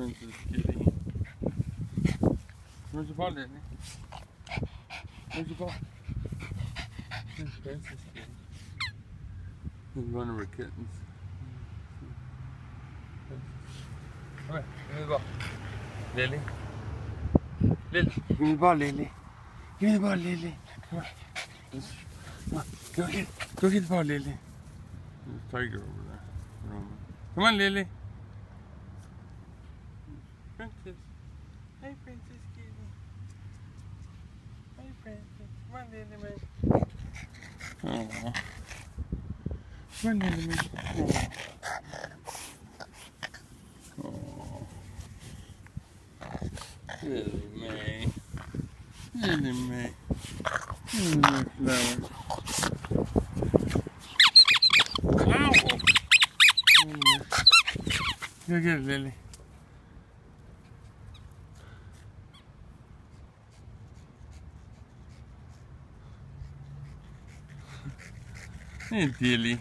Princess Kitty. Where's the ball, Lilly? Where's the ball? There's Princess Kitty. There's one of her kittens. Come here, give me the ball. Lilly. Lilly, give me the ball, Lilly. Give me the ball, Lilly. Come on. Come on. Go get, go get the ball, Lilly. There's a tiger over there. Come on, Lilly. Princess. Hey, Princess Kitty. Hey, Princess. On, Lilly, man. Aw. Come on, Lilly, man. Aw. Aw. Lilly May. Lilly May. Lilly May flower. Ow! Go get it, Lilly. Hey, Dilly.